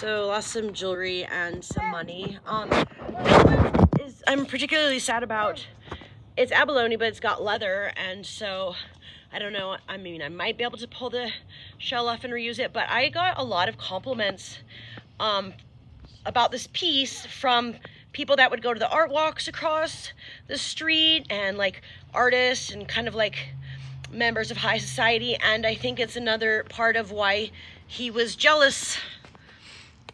So lost some jewelry and some money. Um, is I'm particularly sad about. It's abalone, but it's got leather, and so I don't know. I mean, I might be able to pull the shell off and reuse it, but I got a lot of compliments um, about this piece from people that would go to the art walks across the street and like artists and kind of like members of high society. And I think it's another part of why he was jealous